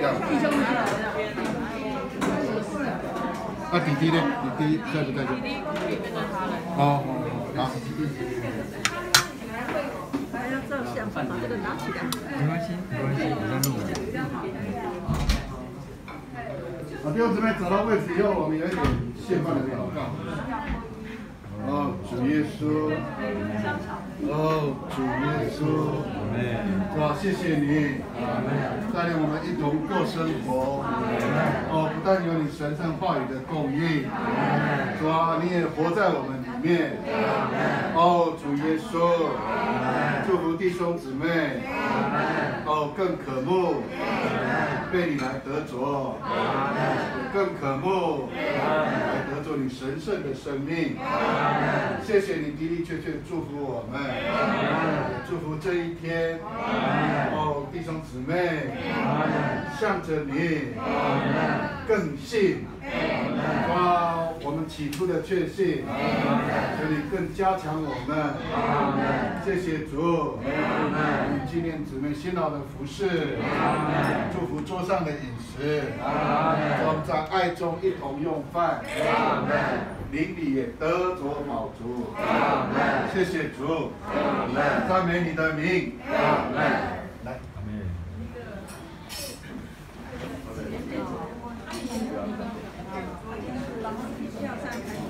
要。啊弟弟呢？弟弟在不在？在。好好好，好。没关系，没关系，不用了。啊，第二准备找到位置要我们有点现饭的要干。啊，煮椰丝。主耶稣，是吧？谢谢你，带领我们一同过生活。哦，不但有你神圣话语的供应，是吧？你也活在我们里面。哦，主耶稣，祝福弟兄姊妹。哦，更渴慕被你来得着，更可慕来得着你神圣的生命。谢谢你的的确确祝福我们，祝福这一天。哦，弟兄姊妹，向着你更信。起初的确信，这里更加强我们。谢谢主，你纪念姊妹辛劳的服饰，祝福桌上的饮食，装在爱中一同用饭，邻里也得着饱足。谢谢主，赞美你的名。来，阿门。然后必须要上台。